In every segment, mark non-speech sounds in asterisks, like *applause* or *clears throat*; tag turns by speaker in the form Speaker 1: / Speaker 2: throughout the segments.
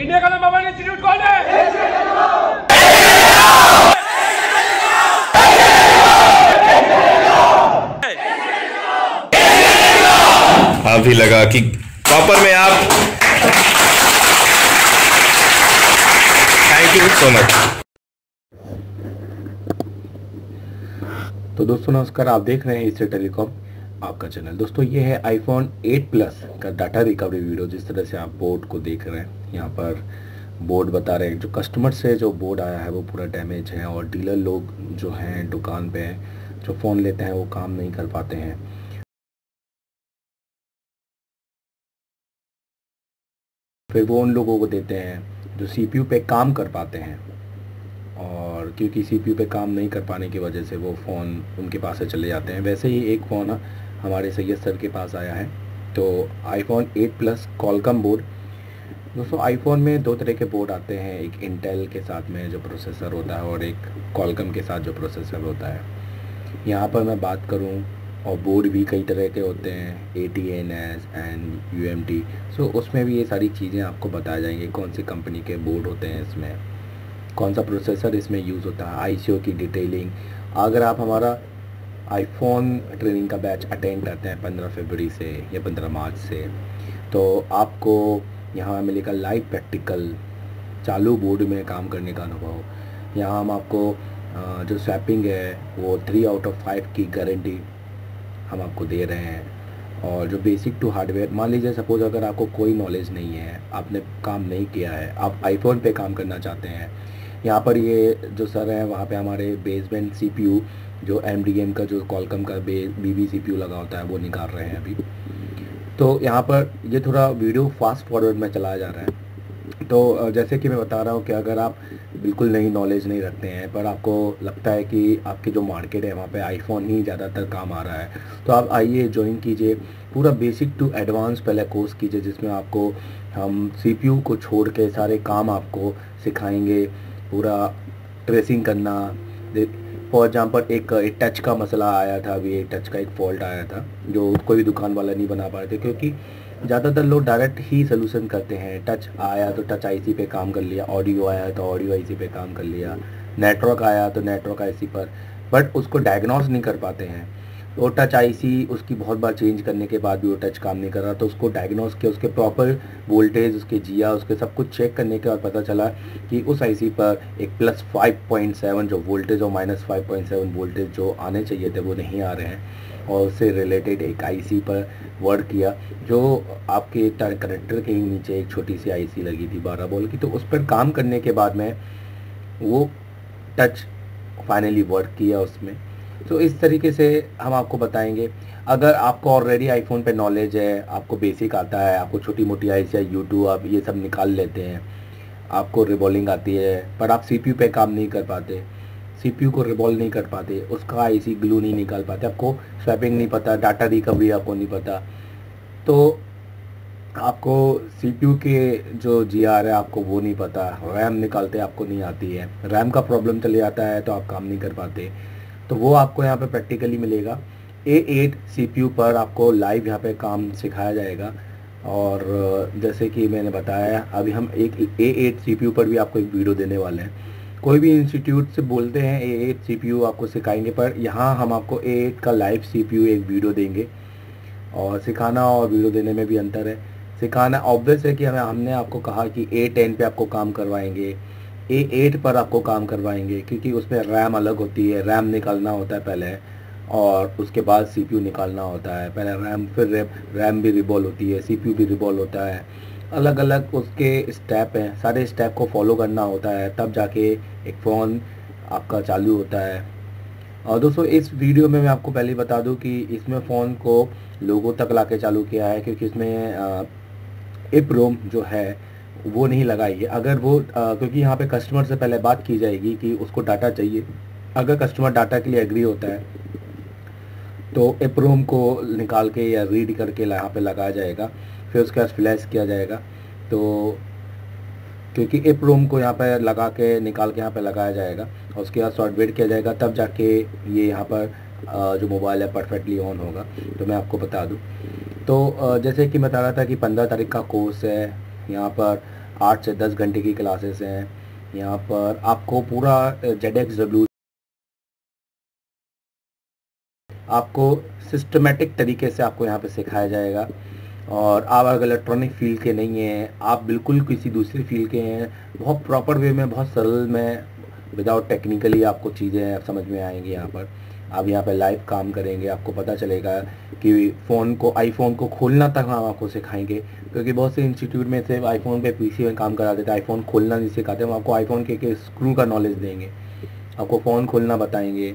Speaker 1: India का number one institute कौन है?
Speaker 2: हाँ भी लगा कि प्रॉपर में आप थैंक यू सो मच
Speaker 3: तो दोस्तों नमस्कार। आप देख रहे हैं इससे टेलीकॉम। आपका चैनल दोस्तों, ये है आईफोन 8 प्लस का डाटा रिकवरी वीडियो जिस तरह से आप बोर्ड को देख रहे हैं। यहाँ पर बोर्ड बता रहे हैं, जो कस्टमर से जो बोर्ड आया है, वो पूरा डैमेज है और डीलर लोग जो हैं, दुकान पे जो फ़ोन लेते हैं, वो काम नहीं कर पाते हैं। फिर वो उन लोगों को देते हैं, जो सीपीयू पे काम कर पाते हैं। और क्योंकि सीपीयू पे काम नहीं कर पाने की वजह से वो फ़ोन उनके पास से चले जाते हैं। वैसे ही एक फ़ोन हमारे सैयद सर के पास आया है। तो आईफोन 8 प्लस कॉलकम बोर्ड दोस्तों आईफोन में दो तरह के बोर्ड आते हैं। एक इंटेल के साथ में जो प्रोसेसर होता है और एक कॉलकम के साथ जो प्रोसेसर होता है। यहाँ पर मैं बात करूँ, और बोर्ड भी कई तरह के होते हैं। A T N S and U M T so उसमें भी ये सारी चीज़ें आपको बताया जाएँगे, कौन सी कंपनी के बोर्ड होते हैं इसमें। कौन सा प्रोसेसर इसमें यूज़ होता है आईसीओ की डिटेलिंग अगर आप हमारा आईफोन ट्रेनिंग का बैच अटेंड करते हैं पंद्रह फरवरी से या पंद्रह मार्च से। तो आपको यहाँ मिलेगा लाइव प्रैक्टिकल चालू बोर्ड में काम करने का अनुभव। यहाँ हम आपको जो स्वैपिंग है, वो थ्री आउट ऑफ़ फाइव की गारंटी हम आपको दे रहे हैं। और जो बेसिक टू हार्डवेयर मान लीजिए सपोज़ अगर आपको कोई नॉलेज नहीं है, आपने काम नहीं किया है, आप आईफोन पे काम करना चाहते हैं, यहाँ पर ये जो सर हैं, वहाँ पे हमारे बेसबैंड सीपीयू जो एम का, जो कॉलकम का बे बी बी सी लगा होता है, वो निकाल रहे हैं अभी। तो यहाँ पर ये थोड़ा वीडियो फास्ट फॉरवर्ड में चलाया जा रहा है। तो जैसे कि मैं बता रहा हूँ कि अगर आप बिल्कुल नई नॉलेज नहीं रखते हैं, पर आपको लगता है कि आपकी जो मार्केट है, वहाँ पे आईफोन ही ज़्यादातर काम आ रहा है तो आप आइए ज्वाइन कीजिए। पूरा बेसिक टू एडवांस पहले कोर्स कीजिए, जिसमें आपको हम सीपीयू को छोड़ के सारे काम आपको सिखाएँगे। पूरा ट्रेसिंग करना फॉर एग्ज़ाम्पल एक एक टच का मसला आया था, अभी एक टच का एक फॉल्ट आया था, जो कोई भी दुकान वाला नहीं बना पा रहे थे, क्योंकि ज़्यादातर लोग डायरेक्ट ही सोल्यूशन करते हैं। टच आया तो टच आईसी पे काम कर लिया ऑडियो आया तो ऑडियो आईसी पे काम कर लिया नेटवर्क आया तो नेटवर्क आईसी पर बट उसको डायग्नोस नहीं कर पाते हैं। तो टच आईसी उसकी बहुत बार चेंज करने के बाद भी वो टच काम नहीं कर रहा तो उसको डायग्नोस किया, उसके प्रॉपर वोल्टेज उसके जिया, उसके सब कुछ चेक करने के बाद पता चला कि उस आईसी पर एक प्लस 5.7 जो वोल्टेज और माइनस 5.7 वोल्टेज जो आने चाहिए थे, वो नहीं आ रहे हैं। और उससे रिलेटेड एक आईसी पर वर्क किया, जो आपके कनेक्टर के ही नीचे एक छोटी सी आईसी लगी थी, बारह बॉल की। तो उस पर काम करने के बाद में वो टच फाइनली वर्क किया उसमें। तो इस तरीके से हम आपको बताएँगे। अगर आपको ऑलरेडी आईफोन पे नॉलेज है, आपको बेसिक आता है, आपको छोटी मोटी आई सी यूट्यूब आप ये सब निकाल लेते हैं, आपको रिबॉलिंग आती है, पर आप सीपीयू पे काम नहीं कर पाते सीपीयू को रिबॉल नहीं कर पाते, उसका आईसी ग्लू नहीं निकाल पाते, आपको स्वैपिंग नहीं पता डाटा रिकवरी आपको नहीं पता। तो आपको सीपीयू के जो जीआर है, आपको वो नहीं पता रैम निकालते आपको नहीं आती है। रैम का प्रॉब्लम चले आता है तो आप काम नहीं कर पाते। तो वो आपको यहाँ पे प्रैक्टिकली मिलेगा। ए एट सी पर आपको लाइव यहाँ पे काम सिखाया जाएगा। और जैसे कि मैंने बताया, अभी हम एक ए एट सी पर भी आपको एक वीडियो देने वाले हैं। कोई भी इंस्टीट्यूट से बोलते हैं ए एट सी आपको सिखाएँगे, पर यहाँ हम आपको ए एट का लाइव सीपीयू एक वीडियो देंगे। और सिखाना और वीडियो देने में भी अंतर है। सिखाना ऑब्वियस है कि हमें, हमने आपको कहा कि ए टेन पे आपको काम करवाएँगे। ए एट पर आपको काम करवाएँगे, क्योंकि उसमें रैम अलग होती है। रैम निकालना होता है पहले, और उसके बाद सीपीयू निकालना होता है। पहले रैम, फिर रैम रैम भी रिबॉल होती है, सीपीयू भी रिबॉल होता है। अलग अलग उसके स्टेप हैं, सारे स्टेप को फॉलो करना होता है, तब जाके एक फ़ोन आपका चालू होता है। और दोस्तों, इस वीडियो में मैं आपको पहले बता दूँ कि इसमें फ़ोन को लोगों तक लाके चालू किया है, क्योंकि इसमें इप रोम जो है वो नहीं लगाई है अगर वो आ, क्योंकि यहाँ पे कस्टमर से पहले बात की जाएगी कि उसको डाटा चाहिए। अगर कस्टमर डाटा के लिए एग्री होता है तो इप रोम को निकाल के या रीड करके यहाँ पे लगाया जाएगा। फिर उसके बाद फ्लैश किया जाएगा। तो क्योंकि इप रोम को यहाँ पे लगा के निकाल के यहाँ पे लगाया जाएगा और उसके बाद सॉफ्टवेयर किया जाएगा तब जाके ये यहाँ पर जो मोबाइल है परफेक्टली ऑन होगा। तो मैं आपको बता दूँ। तो जैसे कि बता रहा था कि पंद्रह तारीख का कोर्स है यहाँ पर आठ से दस घंटे की क्लासेस हैं। यहाँ पर आपको पूरा जेड एक्स डब्ल्यू आपको सिस्टमेटिक तरीके से आपको यहाँ पे सिखाया जाएगा। और आप अगर इलेक्ट्रॉनिक फ़ील्ड के नहीं हैं, आप बिल्कुल किसी दूसरी फ़ील्ड के हैं, बहुत प्रॉपर वे में, बहुत सरल में विदाउट टेक्निकली आपको चीज़ें समझ में आएँगी यहाँ पर। आप यहाँ पे लाइव काम करेंगे आपको पता चलेगा कि फ़ोन को आईफोन को खोलना तक हम आपको सिखाएँगे। क्योंकि बहुत से इंस्टीट्यूट में सिर्फ़ आईफोन पे पीसी में काम करा देते हैं आईफोन खोलना नहीं सिखाते हम आपको आईफोन के, के स्क्रू का नॉलेज देंगे। आपको फ़ोन खोलना बताएँगे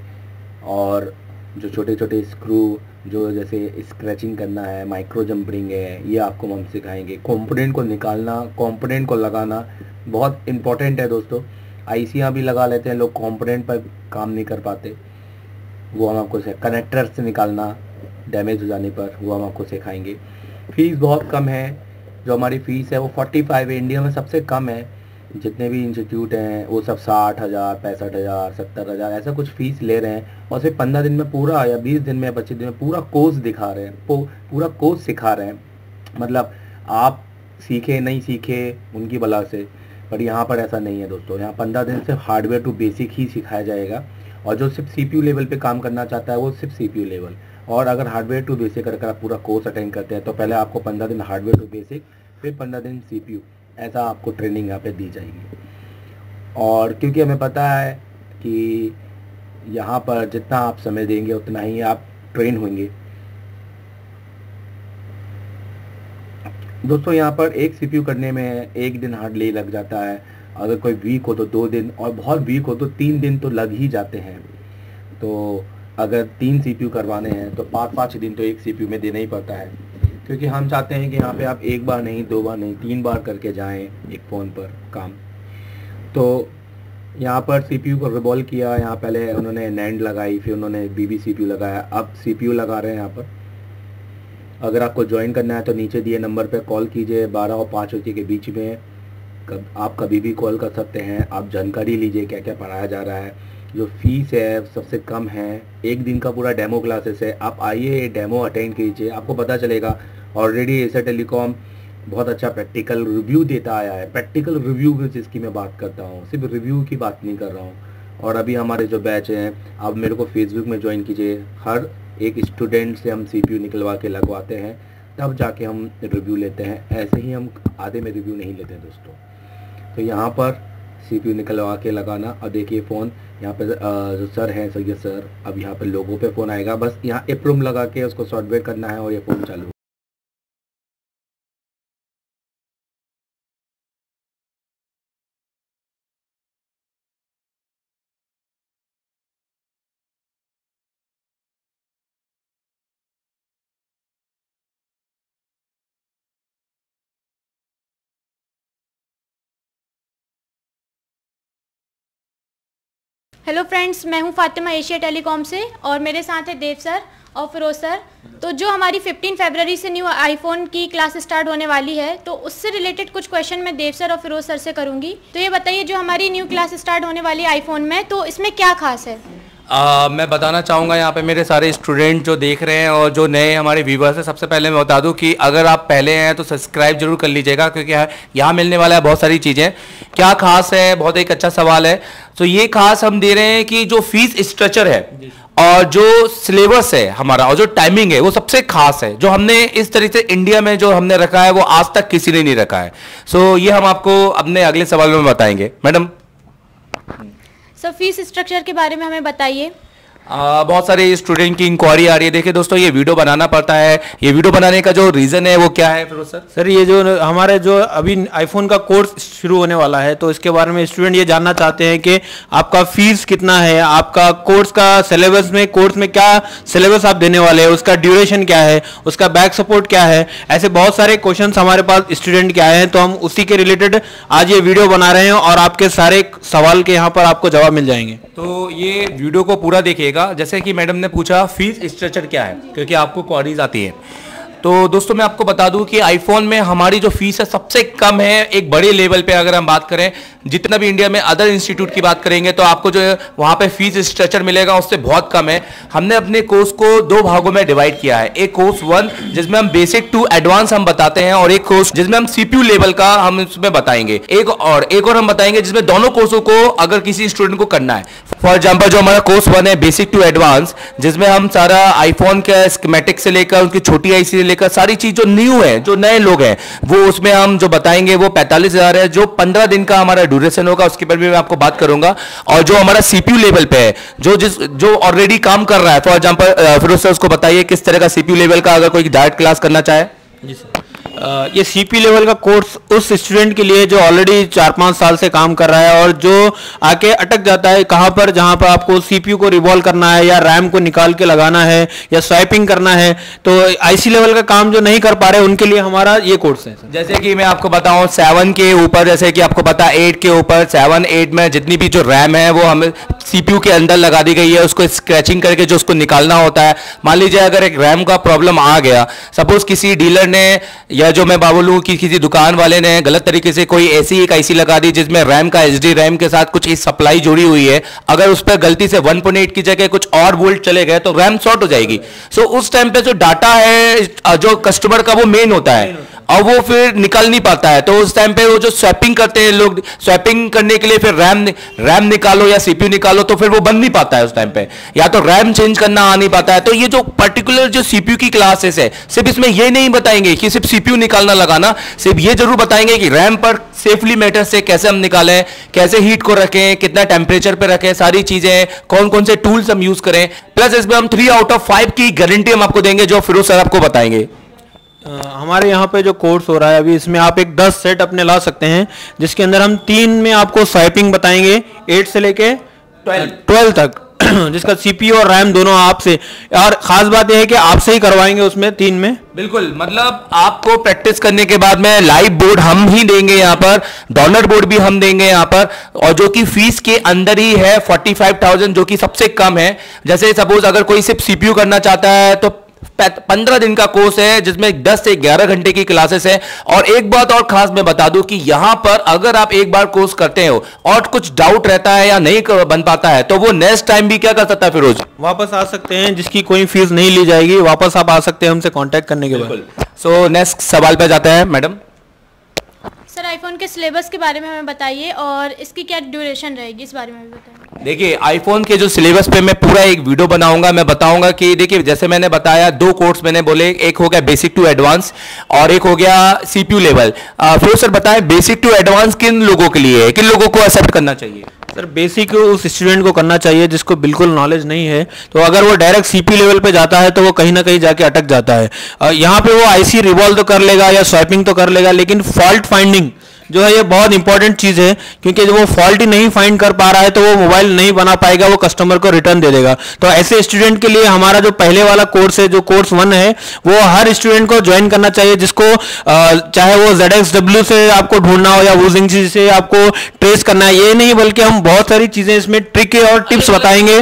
Speaker 3: और जो छोटे छोटे स्क्रू जो जैसे स्क्रैचिंग करना है माइक्रो जंपरिंग है ये आपको हम सिखाएँगे। कंपोनेंट को निकालना कंपोनेंट को लगाना बहुत इंपॉर्टेंट है दोस्तों। आईसियाँ भी लगा लेते हैं लोग कंपोनेंट पर काम नहीं कर पाते। वो हम आपको कनेक्टर से निकालना डैमेज हो जाने पर वो हम आपको सिखाएँगे। फ़ीस बहुत कम है। जो हमारी फ़ीस है वो फोर्टी फाइव है इंडिया में सबसे कम है। जितने भी इंस्टीट्यूट हैं, वो सब साठ हज़ार, पैंसठ हज़ार, सत्तर हज़ार, ऐसा कुछ फ़ीस ले रहे हैं और सिर्फ़ पंद्रह दिन में पूरा या बीस दिन में या पच्चीस दिन में पूरा कोर्स दिखा रहे हैं। पूरा कोर्स सिखा रहे हैं। मतलब आप सीखे, नहीं सीखे, उनकी बला से। पर यहाँ पर ऐसा नहीं है दोस्तों। यहाँ पंद्रह दिन सिर्फ़ हार्डवेयर टू बेसिक ही सिखाया जाएगा। और जो सिर्फ़ सी लेवल पे काम करना चाहता है वो सिर्फ़ सी लेवल और अगर हार्डवेयर टू बेसिक अगर आप पूरा कोर्स अटेंड करते हैं तो पहले आपको पंद्रह दिन हार्डवेयर टू बेसिक फिर पंद्रह दिन सीपीयू ऐसा आपको ट्रेनिंग यहाँ पे दी जाएगी। और क्योंकि हमें पता है कि यहाँ पर जितना आप समय देंगे, उतना ही आप ट्रेन होंगे। दोस्तों, यहाँ पर एक सीपीयू करने में एक दिन हार्डली लग जाता है। अगर कोई वीक हो तो दो दिन, और बहुत वीक हो तो तीन दिन तो लग ही जाते हैं। तो अगर तीन सीपीयू करवाने हैं तो पाँच पाँच दिन तो एक सीपीयू में देना ही पड़ता है। क्योंकि हम चाहते हैं कि यहाँ पे आप एक बार नहीं, दो बार नहीं, तीन बार करके जाएँ एक फ़ोन पर काम। तो यहाँ पर सीपीयू को रिवॉल्व किया, यहाँ पहले उन्होंने नैंड लगाई, फिर उन्होंने बीबी सीपीयू लगाया। अब सीपीयू लगा रहे हैं यहाँ पर। अगर आपको ज्वाइन करना है तो नीचे दिए नंबर पर कॉल कीजिए, बारह और पाँच बजे के बीच में। कब, आप कभी भी कॉल कर सकते हैं, आप जानकारी लीजिए क्या क्या पढ़ाया जा रहा है। जो फ़ीस है, सबसे कम है। एक दिन का पूरा डेमो क्लासेस है। आप आइए, डेमो अटेंड कीजिए, आपको पता चलेगा। ऑलरेडी एसर टेलीकॉम बहुत अच्छा प्रैक्टिकल रिव्यू देता आया है। प्रैक्टिकल रिव्यू जिसकी मैं बात करता हूँ, सिर्फ़ रिव्यू की बात नहीं कर रहा हूँ। और अभी हमारे जो बैच हैं, आप मेरे को फेसबुक में ज्वाइन कीजिए। हर एक स्टूडेंट से हम सी निकलवा के लगवाते हैं। तब जाके हम रिव्यू लेते हैं। ऐसे ही हम आधे में रिव्यू नहीं लेते दोस्तों। तो यहाँ पर CPU निकलवा के लगाना। और देखिए फ़ोन, यहाँ पर जो सर हैं सैयद सर, अब यहाँ पर लोगों पे फ़ोन आएगा। बस यहाँ एप्रूम लगा के उसको सॉफ्टवेयर करना है और ये फ़ोन चालू
Speaker 4: हेलो फ्रेंड्स मैं हूँ फातिमा एशिया टेलीकॉम से और मेरे साथ है देव सर और फिरोज सर तो जो हमारी 15 फरवरी से न्यू आईफोन की क्लास स्टार्ट होने वाली है तो उससे रिलेटेड कुछ क्वेश्चन मैं देव सर और फिरोज सर से करूँगी। तो ये बताइए, जो हमारी न्यू क्लास स्टार्ट होने वाली आईफोन में तो इसमें क्या खास है?
Speaker 5: आ, मैं बताना चाहूँगा यहाँ पे मेरे सारे स्टूडेंट जो देख रहे हैं और जो नए हमारे व्यूवर्स हैं सबसे पहले मैं बता दूँ कि अगर आप पहले हैं तो सब्सक्राइब ज़रूर कर लीजिएगा क्योंकि यहाँ मिलने वाला है बहुत सारी चीज़ें। क्या खास है? बहुत एक अच्छा सवाल है। तो ये खास हम दे रहे हैं कि जो फ़ीस स्ट्रक्चर है और जो सिलेबस है हमारा और जो टाइमिंग है वो सबसे खास है। जो हमने इस तरीके से इंडिया में जो हमने रखा है वो आज तक किसी ने नहीं रखा है। सो ये हम आपको अपने अगले सवाल में बताएँगे। मैडम?
Speaker 4: सर फ़ीस स्ट्रक्चर के बारे में हमें बताइए।
Speaker 5: आ, बहुत सारे स्टूडेंट की इंक्वायरी आ रही है। देखिए दोस्तों ये वीडियो बनाना पड़ता है। ये वीडियो बनाने का जो रीज़न है वो क्या है फिर सर?
Speaker 6: सर ये जो हमारे जो अभी आईफोन का कोर्स शुरू होने वाला है तो इसके बारे में स्टूडेंट ये जानना चाहते हैं कि आपका फ़ीस कितना है आपका कोर्स का सिलेबस में कोर्स में क्या सिलेबस आप देने वाले हैं उसका ड्यूरेशन क्या है उसका बैक सपोर्ट क्या है? ऐसे बहुत सारे क्वेश्चन हमारे पास स्टूडेंट के आए हैं तो हम उसी के रिलेटेड आज ये वीडियो बना रहे हैं और आपके सारे सवाल के यहाँ पर आपको जवाब मिल जाएँगे।
Speaker 5: तो ये वीडियो को पूरा देखिएगा जैसे कि मैडम ने पूछा, फ़ीस स्ट्रक्चर क्या है? क्योंकि आपको क्वारीज आती है। तो दोस्तों, मैं आपको बता दूँ कि आईफोन में हमारी जो फ़ीस है सबसे कम है एक बड़े लेवल पे अगर हम बात करें। जितना भी इंडिया में अदर इंस्टीट्यूट की बात करेंगे तो आपको जो है वहाँ पे फ़ीस स्ट्रक्चर मिलेगा, उससे बहुत कम है। हमने अपने कोर्स को दो भागों में डिवाइड किया है। एक कोर्स वन जिसमें हम बेसिक टू एडवांस हम बताते हैं, और एक कोर्स जिसमें हम सीपीयू लेवल का हम इसमें बताएँगे। एक और एक और हम बताएँगे जिसमें दोनों कोर्सों को अगर किसी स्टूडेंट को करना है। फॉर एग्ज़ाम्पल जो हमारा कोर्स वन है बेसिक टू एडवांस जिसमें हम सारा आईफोन के स्कीमेटिक से लेकर, उनकी छोटी आईसी से लेकर सारी चीज़ जो न्यू है, जो नए लोग हैं, वो उसमें हम जो बताएँगे वो पैंतालीस हज़ार है, जो पंद्रह दिन का हमारा ड्यूरेशन होगा, उसके पर भी मैं आपको बात करूँगा। और जो हमारा सीपीयू लेवल पे है, जो जिस, जो ऑलरेडी काम कर रहा है फॉर एग्ज़ाम्पल फिर उसको बताइए किस तरह का सीपीयू लेवल का अगर कोई डायरेक्ट क्लास करना चाहे।
Speaker 6: जी सर। ये सीपी लेवल का कोर्स उस स्टूडेंट के लिए जो ऑलरेडी चार पाँच साल से काम कर रहा है और जो आके अटक जाता है कहाँ पर, जहाँ पर आपको सीपीयू को रिवॉल्व करना है या रैम को निकाल के लगाना है या स्वाइपिंग करना है तो आईसी लेवल का काम जो नहीं कर पा रहे उनके लिए हमारा ये कोर्स है
Speaker 5: जैसे कि मैं आपको बताऊँ सेवन के ऊपर, जैसे कि आपको पता एट के ऊपर सेवन एट में जितनी भी जो रैम है, वो हमें सीपीयू के अंदर लगा दी गई है। उसको स्क्रैचिंग करके जो उसको निकालना होता है। मान लीजिए अगर एक रैम का प्रॉब्लम आ गया सपोज़ किसी डीलर ने या जो मैं बोलूँ कि किसी दुकान वाले ने गलत तरीके से कोई ऐसी एक आईसी लगा दी जिसमें रैम का एच रैम के साथ कुछ सप्लाई जुड़ी हुई है। अगर उस पर गलती से 1.8 की जगह कुछ और वोल्ट चले गए तो रैम शॉर्ट हो जाएगी। सो उस टाइम पे जो डाटा है, जो कस्टमर का वो मेन होता है। और वो फिर निकल नहीं पाता है। तो उस टाइम पे वो जो स्वैपिंग करते हैं लोग स्वैपिंग करने के लिए फिर रैम रैम निकालो या सीपीयू निकालो तो फिर वो बन नहीं पाता है उस टाइम पे। या तो रैम चेंज करना आ नहीं पाता है। तो ये जो पर्टिकुलर जो सीपीयू की क्लासेस है, सिर्फ़ इसमें ये नहीं बताएँगे कि सिर्फ़ सीपीयू निकालना लगाना, सिर्फ़ ये ज़रूर बताएँगे कि रैम पर सेफली मैटर से कैसे हम निकालें, कैसे हीट को रखें, कितना टेम्परेचर पर रखें, सारी चीज़ें कौन कौन से टूल्स हम यूज़ करें। प्लस इसमें हम थ्री आउट ऑफ़ फाइव की गारंटी हम आपको देंगे, जो फिरोज सर आपको बताएँगे।
Speaker 6: हमारे यहाँ पे जो कोर्स हो रहा है अभी इसमें आप एक 10 सेट अपने ला सकते हैं जिसके अंदर हम तीन में आपको स्वाइपिंग बताएँगे 8 से लेके 12 तक *clears throat* जिसका सीपीयू और रैम दोनों आपसे और खास बात यह है कि आपसे ही करवाएँगे उसमें तीन में।
Speaker 5: बिल्कुल मतलब आपको प्रैक्टिस करने के बाद में लाइव बोर्ड हम ही देंगे यहाँ पर डॉलर बोर्ड भी हम देंगे यहाँ पर और जो कि फ़ीस के अंदर ही है 45,000 जो कि सबसे कम है। जैसे सपोज़ अगर कोई सिर्फ़ सीपीयू करना चाहता है तो पंद्रह दिन का कोर्स है जिसमें 10 से 11 घंटे की क्लासेस है। और एक बात और खास मैं बता दूँ कि यहाँ पर अगर आप एक बार कोर्स करते हो और कुछ डाउट रहता है या नहीं बन पाता है तो वो नेक्स्ट टाइम भी क्या कर सकता है फिरोज?
Speaker 6: वापस आ सकते हैं जिसकी कोई फ़ीस नहीं ली जाएगी वापस आप आ सकते हैं हमसे कॉन्टेक्ट करने के बाद।
Speaker 5: सो नेक्स्ट सवाल पे जाते हैं मैडम।
Speaker 4: सर आईफोन के सिलेबस के बारे में हमें बताइए और इसकी क्या ड्यूरेशन रहेगी? इस बारे में भी बताइए।
Speaker 5: देखिए आईफोन के जो सिलेबस पे मैं पूरा एक वीडियो बनाऊँगा, मैं बताऊँगा कि देखिए, जैसे मैंने बताया, दो कोर्स मैंने बोले, एक हो गया बेसिक टू एडवांस और एक हो गया सीपीयू लेवल फिर सर, बताएँ बेसिक टू एडवांस किन लोगों के लिए किन लोगों को एक्सेप्ट करना चाहिए?
Speaker 6: सर बेसिक उस स्टूडेंट को करना चाहिए जिसको बिल्कुल नॉलेज नहीं है। तो अगर वो डायरेक्ट सीपी लेवल पे जाता है तो वो कहीं ना कहीं जाके अटक जाता है। यहाँ पे वो आईसी रिवॉल्व तो कर लेगा या स्वाइपिंग तो कर लेगा, लेकिन फॉल्ट फाइंडिंग जो है ये बहुत इंपॉर्टेंट चीज़ है क्योंकि जब वो फॉल्ट ही नहीं फाइंड कर पा रहा है तो वो मोबाइल नहीं बना पाएगा वो कस्टमर को रिटर्न दे देगा। तो ऐसे स्टूडेंट के लिए हमारा जो पहले वाला कोर्स है जो कोर्स वन है वो हर स्टूडेंट को ज्वाइन करना चाहिए जिसको चाहे वो ZXW से आपको ढूंढना हो या वूजिंग से आपको ट्रेस करना है। ये नहीं बल्कि हम बहुत सारी चीज़ें इसमें ट्रिक और टिप्स बताएँगे।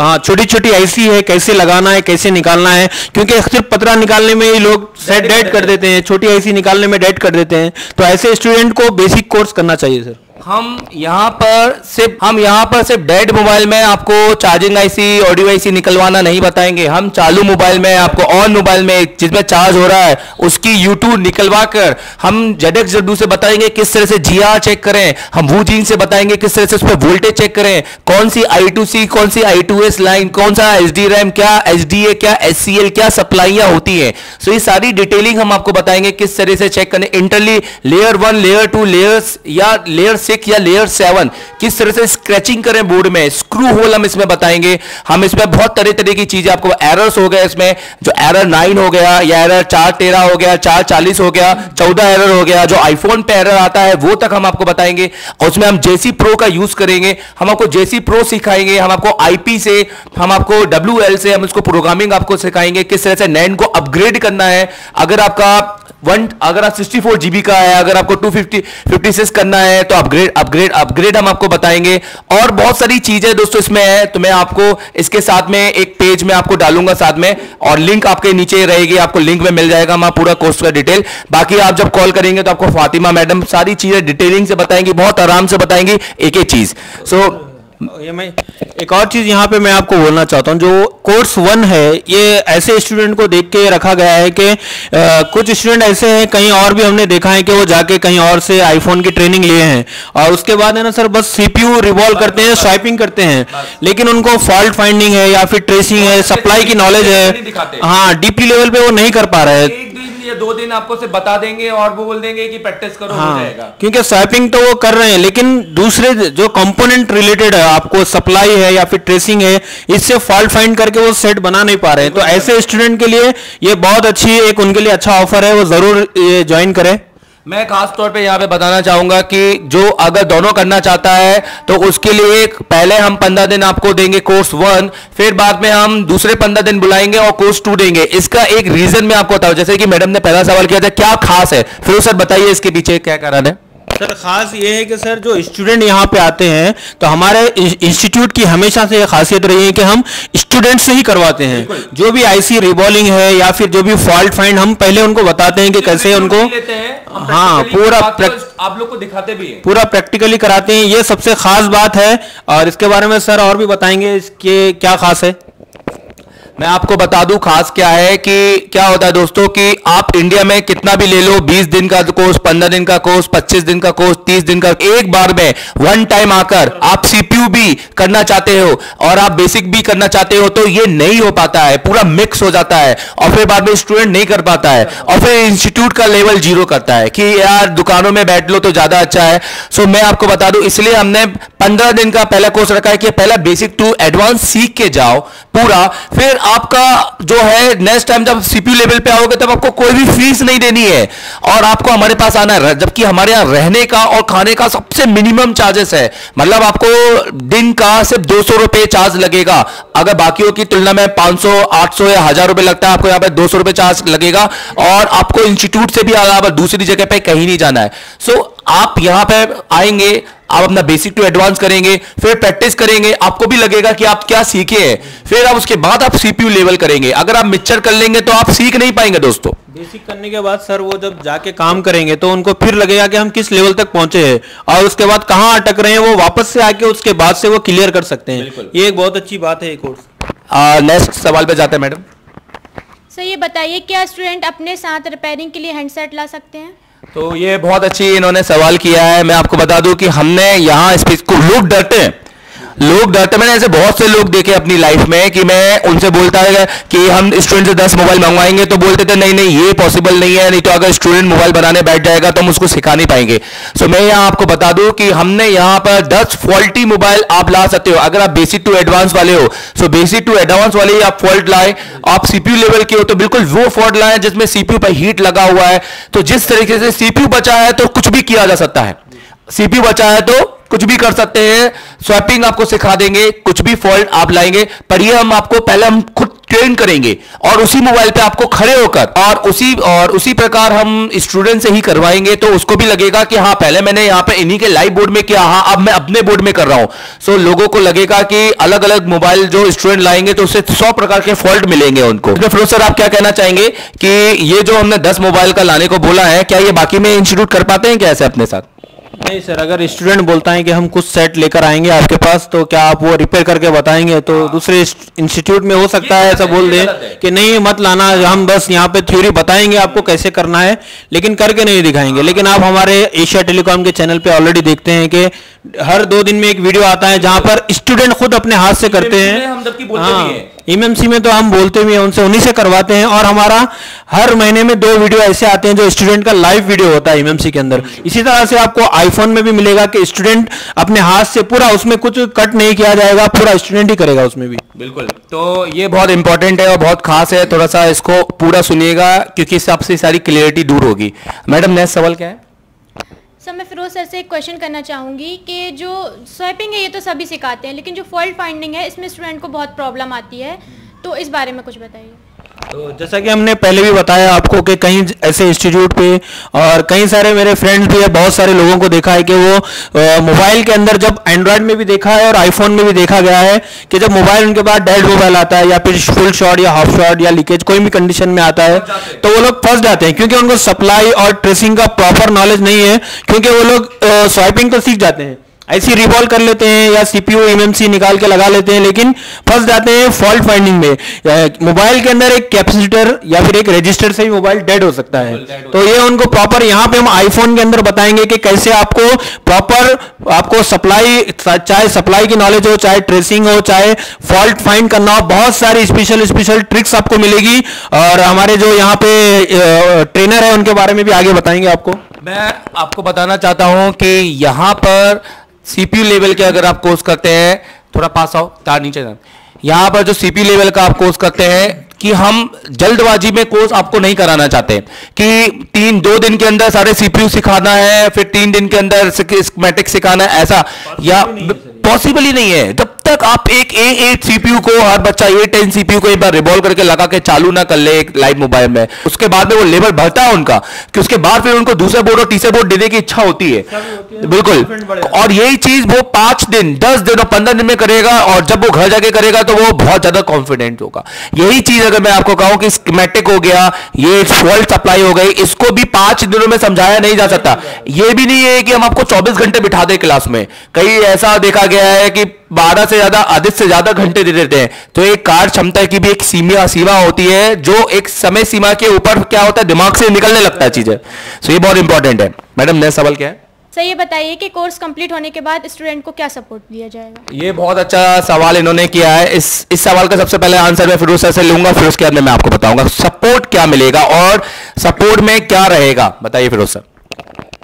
Speaker 6: हाँ छोटी छोटी ऐसी है कैसे लगाना है कैसे निकालना है क्योंकि सिर्फ़ पतरा निकालने में ही लोग सेट डेड कर देते हैं। छोटी ऐसी निकालने में डेट कर देते हैं। तो ऐसे स्टूडेंट को बेसिक कोर्स करना चाहिए सर
Speaker 5: हम यहाँ पर सिर्फ़, हम यहाँ पर सिर्फ़ डेड मोबाइल में आपको चार्जिंग आईसी ऑडियो आईसी निकलवाना नहीं बताएँगे। हम चालू मोबाइल में, आपको ऑन मोबाइल में, जिसमें चार्ज हो रहा है, उसकी यूट्यूब निकलवा कर हम जेडेक्स जड्डू से बताएँगे किस तरह से जीआर चेक करें। हम वो जीन से बताएँगे किस तरह से उस पर वोल्टेज चेक करें। कौन सी आई टू सी कौन सी आई टू एस लाइन कौन सा डी रैम क्या एच डी ए क्या एस सी एल क्या सप्लाइयाँ होती है। सो ये सारी डिटेलिंग हम आपको बताएँगे किस तरह से चेक करें internally layer one layer two layers या लेयर सिक्स या लेयर सेवन किस तरह से स्क्रैचिंग करें बोर्ड में स्क्रू होल हम इसमें बताएँगे। हम इसमें बहुत तरह तरह की चीज़ें, आपको एरर्स हो गए इसमें, जो एरर नाइन हो गया, या एरर चार तेरह हो गया, चार चालीस हो गया, चौदह एरर हो गया, जो आईफोन पे एरर आता है, वो तक हम आपको बताएँगे। और उसमें हम जेसी प्रो का यूज़ करेंगे। हम आपको जेसी प्रो सिखाएँगे, हम आपको आईपी से, हम आपको डब्ल्यूएल से, हम उसको प्रोग्रामिंग आपको सिखाएँगे, किस तरह से नैन को अपग्रेड करना है। अगर आपका वन अगर आप 64 फोर जीबी का है, अगर आपको 250 56 करना है तो अपग्रेड अपग्रेड अपग्रेड हम आपको बताएँगे। और बहुत सारी चीज़ें दोस्तों इसमें है तो मैं आपको इसके साथ में एक पेज में आपको डालूँगा साथ में, और लिंक आपके नीचे रहेगी, आपको लिंक में मिल जाएगा हमारा पूरा कोर्स का डिटेल बाकी आप जब कॉल करेंगे तो आपको फातिमा मैडम सारी चीज़ें डिटेलिंग से बताएँगी, बहुत आराम से बताएँगी एक एक चीज़। सो
Speaker 6: ये मैं एक और चीज़ यहाँ पे मैं आपको बोलना चाहता हूँ जो कोर्स वन है ये ऐसे स्टूडेंट को देख के रखा गया है कि कुछ स्टूडेंट ऐसे हैं कहीं और भी हमने देखा है कि वो जाके कहीं और से आईफोन की ट्रेनिंग लिए हैं। और उसके बाद है ना सर बस सीपीयू रिवॉल्व करते हैं स्वाइपिंग करते हैं। लेकिन उनको फॉल्ट फाइंडिंग है या फिर ट्रेसिंग है सप्लाई की नॉलेज है। हाँ। डीपी लेवल पे वो नहीं कर पा रहे। हैं
Speaker 5: या दो दिन आपको सिर्फ़ बता देंगे और वो बोल देंगे कि प्रैक्टिस करो हाँ,
Speaker 6: हो हाँ
Speaker 5: जाएगा।
Speaker 6: क्योंकि स्वैपिंग तो वो कर रहे हैं लेकिन दूसरे जो कंपोनेंट रिलेटेड है आपको सप्लाई है या फिर ट्रेसिंग है इससे फॉल्ट फाइंड करके वो सेट बना नहीं पा रहे हैं। तो ऐसे स्टूडेंट के लिए ये बहुत अच्छी एक उनके लिए अच्छा ऑफ़र है वो ज़रूर ज्वाइन करें।
Speaker 5: मैं खास तौर पे यहाँ पे बताना चाहूँगा कि जो अगर दोनों करना चाहता है तो उसके लिए पहले हम पंद्रह दिन आपको देंगे कोर्स वन फिर बाद में हम दूसरे पंद्रह दिन बुलाएँगे और कोर्स टू देंगे। इसका एक रीजन मैं आपको बताऊँ जैसे कि मैडम ने पहला सवाल किया था, क्या खास है? फिर सर बताइए इसके पीछे क्या कारण है?
Speaker 6: सर खास ये है कि सर जो स्टूडेंट यहाँ पे आते हैं तो हमारे इंस्टीट्यूट की हमेशा से ये खासियत रही है कि हम स्टूडेंट से ही करवाते हैं। जो भी आईसी रिबॉलिंग है या फिर जो भी फॉल्ट फाइंड हम पहले उनको बताते हैं कि कैसे उनको हाँ पूरा
Speaker 5: आप लोग को दिखाते भी है।
Speaker 6: पूरा प्रैक्टिकली कराते हैं ये सबसे खास बात है। और इसके बारे में सर और भी बताएँगे इसके क्या खास है?
Speaker 5: मैं आपको बता दूँ खास क्या है कि क्या होता है दोस्तों कि आप इंडिया में कितना भी ले लो 20 दिन का कोर्स 15 दिन का कोर्स 25 दिन का कोर्स 30 दिन का, एक बार में वन टाइम आकर आप सीपीयू भी करना चाहते हो और आप बेसिक भी करना चाहते हो तो ये नहीं हो पाता है, पूरा मिक्स हो जाता है और फिर बाद में स्टूडेंट नहीं कर पाता है और फिर इंस्टीट्यूट का लेवल ज़ीरो करता है कि यार दुकानों में बैठ लो तो ज़्यादा अच्छा है। सो मैं आपको बता दूँ, इसलिए हमने पंद्रह दिन का पहला कोर्स रखा है कि पहला बेसिक टू एडवांस सीख के जाओ पूरा, फिर आपका जो है नेक्स्ट टाइम जब सीपीयू लेवल पे आओगे, तब आपको कोई भी फ़ीस नहीं देनी है। और आपको हमारे पास आना है, जबकि हमारे यहाँ रहने का और खाने का सबसे मिनिमम चार्जेस है। मतलब आपको दिन का सिर्फ़ दो सौ रुपए चार्ज लगेगा। अगर बाकियों की तुलना में 500 800 या हज़ार रुपए लगता है, आपको यहाँ पे दो सौ रुपए चार्ज लगेगा। और आपको इंस्टीट्यूट से भी दूसरी जगह पे कहीं नहीं जाना है। सो आप यहाँ पे आएँगे आप अपना बेसिक टू एडवांस करेंगे फिर प्रैक्टिस करेंगे आपको भी लगेगा कि आप क्या सीखे हैं। फिर आप उसके बाद आप सीपीयू लेवल करेंगे। अगर आप मिक्सचर कर लेंगे तो आप सीख नहीं पाएँगे दोस्तों।
Speaker 6: बेसिक करने के बाद सर वो जब जाके काम करेंगे तो उनको फिर लगेगा कि हम किस लेवल तक पहुँचे हैं और उसके बाद कहाँ अटक रहे हैं वो वापस से आके उसके बाद से वो क्लियर कर सकते हैं। ये एक बहुत अच्छी बात है कोर्स
Speaker 5: नेक्स्ट सवाल पे जाते हैं मैडम
Speaker 4: सर ये बताइए क्या स्टूडेंट अपने साथ रिपेयरिंग के लिए हैंडसेट ला सकते हैं?
Speaker 5: तो ये बहुत अच्छी इन्होंने सवाल किया है। मैं आपको बता दूँ कि हमने यहाँ स्पीच को लोग डरते हैं। लोग डरते मैंने ऐसे बहुत से लोग देखे अपनी लाइफ में कि मैं उनसे बोलता है कि हम स्टूडेंट से दस मोबाइल मंगवाएँगे तो बोलते थे, नहीं नहीं, ये पॉसिबल नहीं है, नहीं तो अगर स्टूडेंट मोबाइल बनाने बैठ जाएगा तो हम उसको सिखा नहीं पाएँगे. सो मैं यहाँ आपको बता दूँ कि हमने यहाँ पर दस फॉल्टी मोबाइल आप ला सकते हो। अगर आप बेसिक टू एडवांस वाले हो सो बेसिक टू एडवांस वाले आप फॉल्ट लाए। आप सीपीयू लेवल के हो तो बिल्कुल वो फॉल्ट लाए जिसमें सीपीयू पर हीट लगा हुआ है। तो जिस तरीके से सीपीयू बचा है तो कुछ भी किया जा सकता है। सीपीयू बचा है तो कुछ भी कर सकते हैं स्वैपिंग आपको सिखा देंगे, कुछ भी फॉल्ट आप लाएँगे, पर ये हम आपको पहले हम खुद ट्रेन करेंगे और उसी मोबाइल पे आपको खड़े होकर और उसी और उसी प्रकार हम स्टूडेंट से ही करवाएँगे तो उसको भी लगेगा कि हाँ पहले मैंने यहाँ पे इन्हीं के लाइव बोर्ड में किया हाँ अब मैं अपने बोर्ड में कर रहा हूँ। सो लोगों को लगेगा कि अलग अलग मोबाइल जो स्टूडेंट लाएँगे तो उससे सौ प्रकार के फॉल्ट मिलेंगे उनको। तो सर, आप क्या कहना चाहेंगे कि ये जो हमने दस मोबाइल का लाने को बोला है, क्या ये बाकी में इंस्टीट्यूट कर पाते हैं क्या ऐसे अपने साथ?
Speaker 6: नहीं सर अगर स्टूडेंट बोलता है कि हम कुछ सेट लेकर आएँगे आपके पास तो क्या आप वो रिपेयर करके बताएँगे? तो दूसरे इंस्टीट्यूट में हो सकता है ऐसा बोल दें कि नहीं मत लाना हम बस यहाँ पे थ्योरी बताएँगे आपको कैसे करना है लेकिन करके नहीं दिखाएँगे। लेकिन आप हमारे एशिया टेलीकॉम के चैनल पे ऑलरेडी देखते हैं कि हर दो दिन में एक वीडियो आता है जहाँ पर स्टूडेंट खुद अपने हाथ से करते हैं। एमएमसी में तो हम बोलते भी हैं, उनसे उन्हीं से करवाते हैं और हमारा हर महीने में दो वीडियो ऐसे आते हैं जो स्टूडेंट का लाइव वीडियो होता है एमएमसी के अंदर। इसी तरह से आपको आईफोन में भी मिलेगा कि स्टूडेंट अपने हाथ से पूरा उसमें कुछ कट नहीं किया जाएगा, पूरा स्टूडेंट ही करेगा उसमें भी।
Speaker 5: बिल्कुल। तो ये बहुत इंपॉर्टेंट है और बहुत खास है, थोड़ा सा इसको पूरा सुनिएगा, क्योंकि आपसे सारी क्लियरिटी दूर होगी। मैडम नेक्स्ट सवाल क्या है?
Speaker 4: सर मैं फिरोज सर से एक क्वेश्चन करना चाहूँगी कि जो स्वैपिंग है, ये तो सभी सिखाते हैं, लेकिन जो फॉल्ट फाइंडिंग है, इसमें स्टूडेंट को बहुत प्रॉब्लम आती है। तो इस बारे में कुछ बताइए।
Speaker 6: तो जैसा कि हमने पहले भी बताया आपको कि कहीं ऐसे इंस्टीट्यूट पे और कई सारे मेरे फ्रेंड्स भी है बहुत सारे लोगों को देखा है कि वो मोबाइल के अंदर जब एंड्रॉयड में भी देखा है और आईफोन में भी देखा गया है कि जब मोबाइल उनके पास डेड मोबाइल आता है या फिर फुल शॉट या हाफ़ शॉट या लीकेज कोई भी कंडीशन में आता है तो वो लोग फंस जाते हैं क्योंकि उनको सप्लाई और ट्रेसिंग का प्रॉपर नॉलेज नहीं है क्योंकि वो लोग स्वाइपिंग तो सीख जाते हैं। ऐसी रिवॉल्व कर लेते हैं या सीपीयू एमएमसी निकाल के लगा लेते हैं लेकिन फंस जाते हैं फॉल्ट फाइंडिंग में। मोबाइल के अंदर एक कैपेसिटर या फिर एक रजिस्टर से ही मोबाइल डेड हो सकता है। तो ये उनको प्रॉपर यहाँ पे हम आईफोन के अंदर बताएँगे कि कैसे आपको प्रॉपर आपको सप्लाई चाहे सप्लाई की नॉलेज हो चाहे ट्रेसिंग हो चाहे फॉल्ट फाइंड करना हो बहुत सारी स्पेशल स्पेशल ट्रिक्स आपको मिलेगी। और हमारे जो यहाँ पे ट्रेनर है उनके बारे में भी आगे बताएँगे आपको।
Speaker 5: मैं आपको बताना चाहता हूँ कि यहाँ पर सीपीयू लेवल के अगर आप कोर्स करते हैं थोड़ा पास आओ तार नीचे जाना यहाँ पर जो सीपीयू लेवल का आप कोर्स करते हैं कि हम जल्दबाजी में कोर्स आपको नहीं कराना चाहते कि तीन दो दिन के अंदर सारे सीपीयू सिखाना है फिर तीन दिन के अंदर मैट्रिक सिखाना है ऐसा या पॉसिबल ही नहीं है। जब तक आप एक ए एट सीपीयू को हर बच्चा ए टेन सीपीयू को एक बार रिवॉल्व करके लगा के चालू ना कर ले एक लाइव मोबाइल में। उसके बाद में वो लेवल बढ़ता है उनका कि उसके बाद फिर उनको दूसरा बोर्ड और तीसरे बोर्ड देने की इच्छा होती है। बिल्कुल। और यही चीज़ वो पाँच दिन दस दिन और पंद्रह दिन में करेगा और जब वो घर जाके करेगा तो वो बहुत ज़्यादा कॉन्फिडेंट होगा। यही चीज़ अगर मैं आपको कहूँ कि स्कीमेटिक हो गया ये फॉल्ट सप्लाई हो गई इसको भी पाँच दिनों में समझाया नहीं जा सकता। ये भी नहीं है कि हम आपको 24 घंटे बिठा दे क्लास में। कई ऐसा देखा गया है कि 12 से ज़्यादा अधिक से ज़्यादा घंटे दे देते हैं। तो एक कार्य क्षमता की भी एक सीमा सीमा होती है जो एक समय सीमा के ऊपर क्या होता है दिमाग से निकलने लगता है चीज़ें। सो ये बहुत इंपॉर्टेंट है। मैडम नेक्स्ट सवाल क्या है?
Speaker 4: सर ये बताइए कि कोर्स कंप्लीट होने के बाद स्टूडेंट को क्या सपोर्ट दिया जाएगा?
Speaker 5: ये बहुत अच्छा सवाल इन्होंने किया है। इस इस सवाल का सबसे पहले आंसर मैं फिरोज सर से लूँगा फिर उसके बाद में मैं आपको बताऊँगा। सपोर्ट क्या मिलेगा और सपोर्ट में क्या रहेगा? बताइए फिरोज सर।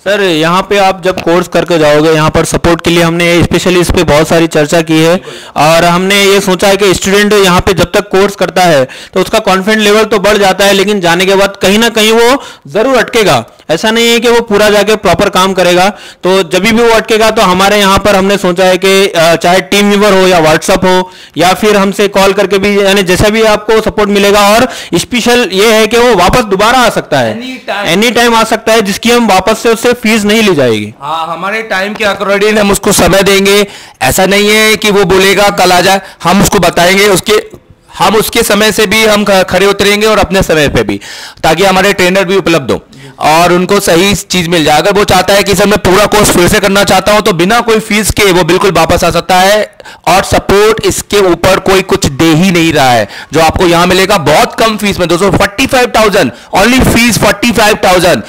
Speaker 6: सर यहाँ पे आप जब कोर्स करके जाओगे यहाँ पर सपोर्ट के लिए हमने स्पेशली इस पे बहुत सारी चर्चा की है और हमने ये सोचा है कि स्टूडेंट यहाँ पे जब तक कोर्स करता है तो उसका कॉन्फिडेंट लेवल तो बढ़ जाता है लेकिन जाने के बाद कहीं ना कहीं वो ज़रूर अटकेगा। ऐसा नहीं है कि वो पूरा जाके प्रॉपर काम करेगा। तो जब भी वो अटकेगा तो हमारे यहाँ पर हमने सोचा है कि चाहे टीम व्यूवर हो या व्हाट्सअप हो या फिर हमसे कॉल करके भी यानी जैसा भी आपको सपोर्ट मिलेगा और स्पेशल ये है कि वो वापस दोबारा आ सकता है। एनी टाइम आ सकता है जिसकी हम वापस से उससे फ़ीस नहीं ली जाएगी।
Speaker 5: हाँ हमारे टाइम के अकॉर्डिंग हम उसको समय देंगे। ऐसा नहीं है कि वो बोलेगा, कल आ जाए हम उसको बताएँगे, उसके, हम उसके समय से भी हम खड़े उतरेंगे और अपने समय पे भी, ताकि हमारे ट्रेनर भी उपलब्ध हो और उनको सही चीज़ मिल जाए। अगर वो चाहता है कि सर मैं पूरा कोर्स फिर से करना चाहता हूँ तो बिना कोई फ़ीस के वो बिल्कुल वापस आ सकता है। और सपोर्ट इसके ऊपर कोई कुछ दे ही नहीं रहा है। जो आपको यहाँ मिलेगा, बहुत कम फ़ीस में दोस्तों forty five thousand only fees forty five thousand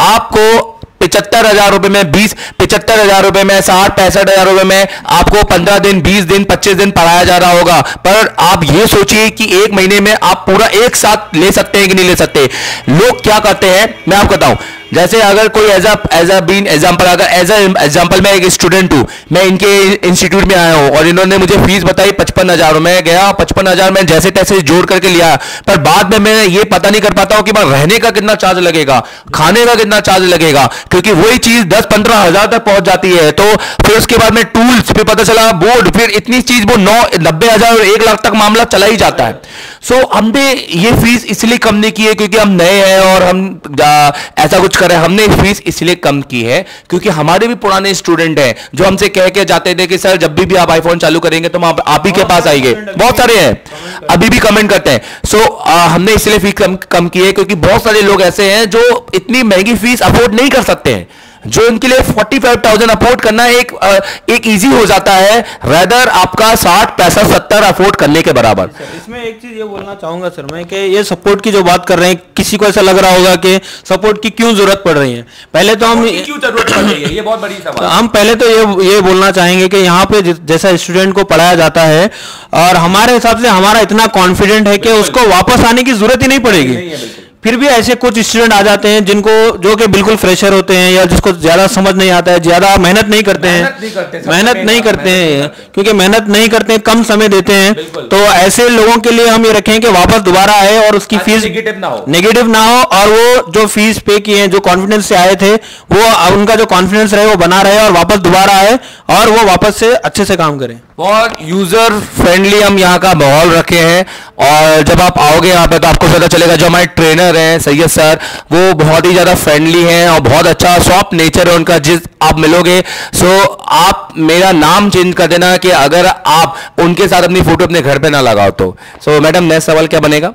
Speaker 5: आपको पिचहत्तर हज़ार रुपए में बीस पिछहत्तर हज़ार रुपए में साठ, पैंसठ हज़ार रुपए में आपको पंद्रह दिन, बीस दिन, पच्चीस दिन पढ़ाया जा रहा होगा। पर आप ये सोचिए कि एक महीने में आप पूरा एक साथ ले सकते हैं कि नहीं ले सकते। लोग क्या करते हैं? मैं आपको बताऊँ जैसे अगर कोई एज एज बीन एग्ज़ाम्पल अगर एज एग्ज़ाम्पल मैं एक स्टूडेंट हूँ, मैं इनके इंस्टीट्यूट में आया हूँ, और इन्होंने मुझे फ़ीस बताई पचपन हज़ार, मैं गया, पचपन हज़ार में जैसे तैसे जोड़ करके लिया, पर बाद में मैं ये पता नहीं कर पाता हूँ कि मैं रहने का कितना चार्ज लगेगा, खाने का कितना चार्ज लगेगा, क्योंकि वही चीज़ दस पंद्रह हज़ार तक पहुँच जाती है तो फिर उसके बाद में टूल्स फिर पता चला बोर्ड फिर इतनी चीज़ वो नौ, नब्बे हज़ार और एक लाख तक मामला चला ही जाता है। सो हमने ये फ़ीस इसलिए कम नहीं की है क्योंकि हम नए हैं और हम ऐसा कुछ करें। हमने फ़ीस इसलिए कम की है क्योंकि हमारे भी पुराने स्टूडेंट हैं जो हमसे कह के जाते थे कि सर जब भी, भी आप आईफोन चालू करेंगे तो आप, आप ही के पास आएँगे। बहुत सारे हैं। अभी भी कमेंट करते हैं। सो हमने इसलिए फ़ीस कम कम की है क्योंकि बहुत सारे लोग ऐसे हैं जो इतनी महँगी फ़ीस अफोर्ड नहीं कर सकते हैं। जो इनके लिए 45,000 अफोर्ड करना एक एक इजी हो जाता है रेदर आपका 60 पैसा 70 अफोर्ड करने के बराबर।
Speaker 6: इसमें एक चीज़ ये बोलना चाहूँगा सर मैं कि ये सपोर्ट की जो बात कर रहे हैं किसी को ऐसा लग रहा होगा कि सपोर्ट की क्यों ज़रूरत पड़ रही है? पहले तो हम
Speaker 5: क्यों ज़रूरत पड़ रही है? ये बहुत बड़ी सवाल
Speaker 6: हम पहले तो ये ये बोलना चाहेंगे कि यहाँ पे जैसा स्टूडेंट को पढ़ाया जाता है और हमारे हिसाब से हमारा इतना कॉन्फिडेंट है कि उसको वापस आने की ज़रूरत ही नहीं पड़ेगी। फिर भी ऐसे कुछ स्टूडेंट आ जाते हैं जिनको जो कि बिल्कुल फ्रेशर होते हैं या जिसको ज़्यादा समझ नहीं आता है ज़्यादा मेहनत नहीं करते हैं।
Speaker 5: मेहनत नहीं करते,
Speaker 6: हैं क्योंकि मेहनत नहीं करते हैं कम समय देते हैं। तो ऐसे लोगों के लिए हम ये रखें कि वापस दोबारा आए और उसकी फ़ीस
Speaker 5: negative ना हो।
Speaker 6: नेगेटिव ना हो और वो जो फ़ीस पे किए हैं जो कॉन्फिडेंस से आए थे वो उनका जो कॉन्फिडेंस रहे वो बना रहे और वापस दोबारा आए और वो वापस से अच्छे से काम करें।
Speaker 5: बहुत यूज़र फ्रेंडली हम यहाँ का माहौल रखे हैं और जब आप आओगे यहाँ पे तो आपको पता चलेगा जो हमारे ट्रेनर हैं सैयद सर वो बहुत ही ज़्यादा फ्रेंडली हैं और बहुत अच्छा सॉफ्ट नेचर है उनका जिस आप मिलोगे। सो आप मेरा नाम चेंज कर देना कि अगर आप उनके साथ अपनी फ़ोटो अपने घर पे ना लगाओ तो। सो मैडम नेक्स्ट सवाल क्या बनेगा?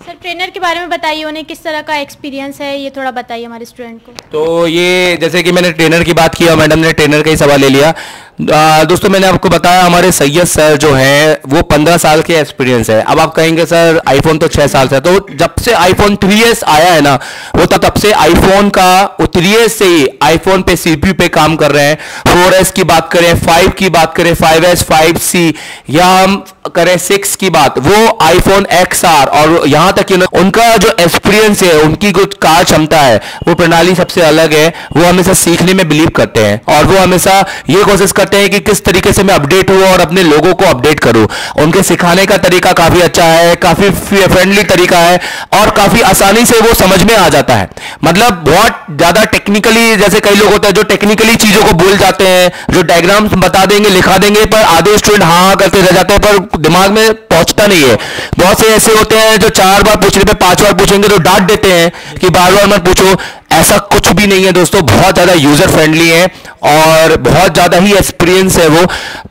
Speaker 4: सर ट्रेनर के बारे में बताइए उन्हें किस तरह का एक्सपीरियंस है ये थोड़ा बताइए हमारे स्टूडेंट को।
Speaker 5: तो ये जैसे कि मैंने ट्रेनर की बात की और मैडम ने ट्रेनर का ही सवाल ले लिया। दोस्तों, मैंने आपको बताया हमारे सैयद सर जो हैं, वो पंद्रह साल के एक्सपीरियंस है। अब आप कहेंगे, सर आईफोन तो छह साल से तो जब से आईफोन थ्री आया है ना, वो तो तब से आईफोन का थ्री से ही आईफोन पे सीपीयू पे काम कर रहे हैं। फोर की बात करें फाइव की बात करें फाइव एस फाइव सी या हम करें सिक्स की बात, वो आईफोन एक्स आर और यहाँ तक उनका जो एक्सपीरियंस है, उनकी जो कार्य क्षमता है, वो प्रणाली सबसे अलग है। वो हमेशा सीखने में बिलीव करते हैं और वो हमेशा ये कोशिश करते हैं कि किस तरीके से मैं अपडेट हूँ और अपने लोगों को अपडेट करूँ। उनके सिखाने का तरीका काफ़ी अच्छा है, काफ़ी फ्रेंडली तरीका है और काफ़ी आसानी से वो समझ में आ जाता है। मतलब बहुत ज़्यादा टेक्निकली जैसे कई लोग होते हैं जो टेक्निकली चीज़ों को भूल जाते हैं, जो डायग्राम्स बता देंगे, लिखा देंगे, पर आधे स्टूडेंट हाँ करते रह जाते हैं, पर दिमाग में पहुँचता नहीं है। बहुत से ऐसे होते हैं जो चार बार पूछने पे पाँच बार पूछेंगे तो डांट देते हैं कि बार बार मत पूछो। ऐसा कुछ भी नहीं है दोस्तों, बहुत ज़्यादा यूज़र फ्रेंडली है और बहुत ज़्यादा ही एक्सपीरियंस है वो।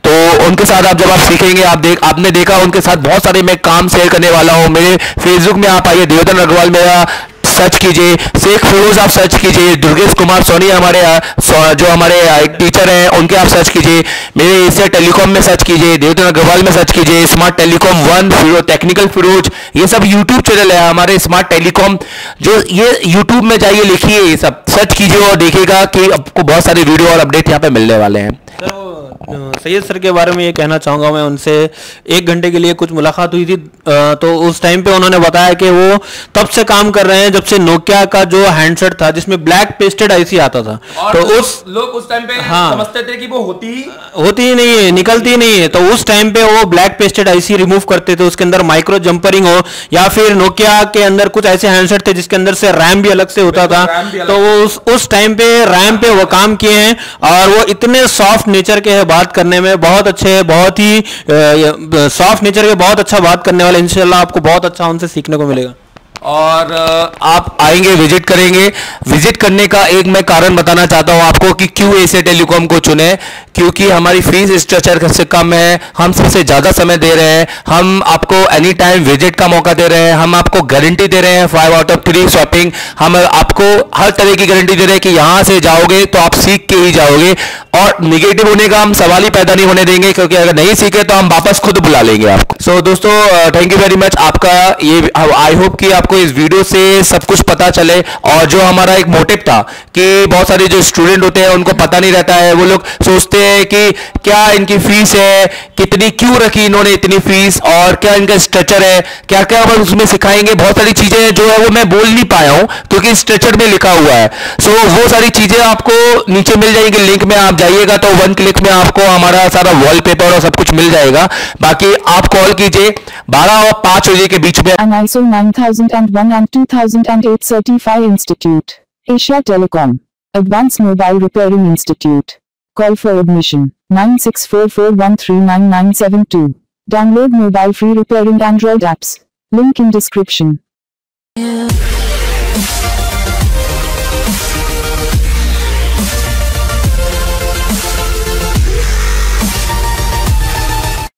Speaker 5: तो उनके साथ आप जब आप सीखेंगे, आप देख, आपने देखा, उनके साथ बहुत सारे मैं काम शेयर करने वाला हूँ। मेरे फेसबुक में आप आइए, देवदन अग्रवाल मेरा सर्च कीजिए। शेख फिरोज आप सर्च कीजिए। दुर्गेश कुमार सोनी हमारे जो हमारे टीचर हैं, उनके आप सर्च कीजिए। मेरे एशिया टेलीकॉम में सर्च कीजिए। देवदन अग्रवाल में सर्च कीजिए। स्मार्ट टेलीकॉम वन फिरो टेक्निकल फिरोज ये सब यूट्यूब चैनल है हमारे स्मार्ट टेलीकॉम जो ये यूट्यूब में जाइए, लिखिए ये सब। सर्च कीजिए और देखिएगा कि आपको बहुत सारे वीडियो और अपडेट यहाँ पे मिलने वाले हैं।
Speaker 6: सर वो सैयद सर के बारे में ये कहना चाहूँगा मैं उनसे। एक घंटे के लिए कुछ मुलाकात हुई थी तो उस टाइम पे उन्होंने बताया कि वो तब से काम कर रहे हैं जब से नोकिया का जो हैंडसेट था जिसमें ब्लैक पेस्टेड आईसी आता था। तो उस
Speaker 5: लोग उस टाइम पे
Speaker 6: हाँ।
Speaker 5: समझते थे कि वो होती
Speaker 6: होती ही नहीं है निकलती ही नहीं है। तो उस टाइम पे वो ब्लैक पेस्टेड आईसी रिमूव करते थे उसके अंदर माइक्रो जंपरिंग हो या फिर नोकिया के अंदर कुछ ऐसे हैंडसेट थे जिसके अंदर से रैम भी अलग से होता था। तो वो उस टाइम पे रैम पे वो काम किए हैं और वो इतने सॉफ्ट नेचर के हैं बात करने में बहुत अच्छे हैं, बहुत ही सॉफ्ट नेचर के बहुत अच्छा बात करने वाले, इंशाल्लाह आपको बहुत अच्छा उनसे सीखने को मिलेगा।
Speaker 5: और आप आएँगे विज़िट करेंगे। विज़िट करने का एक मैं कारण बताना चाहता हूँ आपको कि क्यों एशिया टेलीकॉम को चुने? क्योंकि हमारी फ़ीस स्ट्रक्चर से कम है हम सबसे ज़्यादा समय दे रहे हैं हम आपको एनी टाइम विज़िट का मौका दे रहे हैं हम आपको गारंटी दे रहे हैं five out of three shopping हम आपको हर तरह की गारंटी दे रहे हैं कि यहाँ से जाओगे तो आप सीख के ही जाओगे। और निगेटिव होने का हम सवाल ही पैदा नहीं होने देंगे क्योंकि अगर नहीं सीखे तो हम वापस खुद बुला लेंगे आपको। सो so, दोस्तों थैंक यू वेरी मच आपका ये आई होप कि आपको इस वीडियो से सब कुछ पता चले और जो हमारा एक मोटिव था कि बहुत सारे जो स्टूडेंट होते हैं, उनको पता नहीं रहता है। वो लोग सोचते हैं कि क्या इनकी फ़ीस है, कितनी क्यों रखी इन्होंने इतनी फ़ीस और क्या इनका स्ट्रक्चर है क्या क्या हम उसमें सिखाएँगे। बहुत सारी चीज़ें जो है वो मैं बोल नहीं पाया हूँ, क्योंकि स्ट्रक्चर में लिखा हुआ है। सो वो सारी चीज़ें आपको नीचे मिल जाएँगी, लिंक में आप जाइएगा तो वन क्लिक में आपको हमारा सारा वॉलपेपर और सब कुछ मिल जाएगा। बाकी आप कॉल कीजिए, बारह और पाँच बजे के बीच में।
Speaker 7: An ISO 9001 and 2008 certified institute. Asia Telecom. Advanced Mobile Repairing Institute. Call for admission 9644139972. Download mobile free repairing Android apps. Link in description.